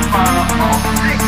far off.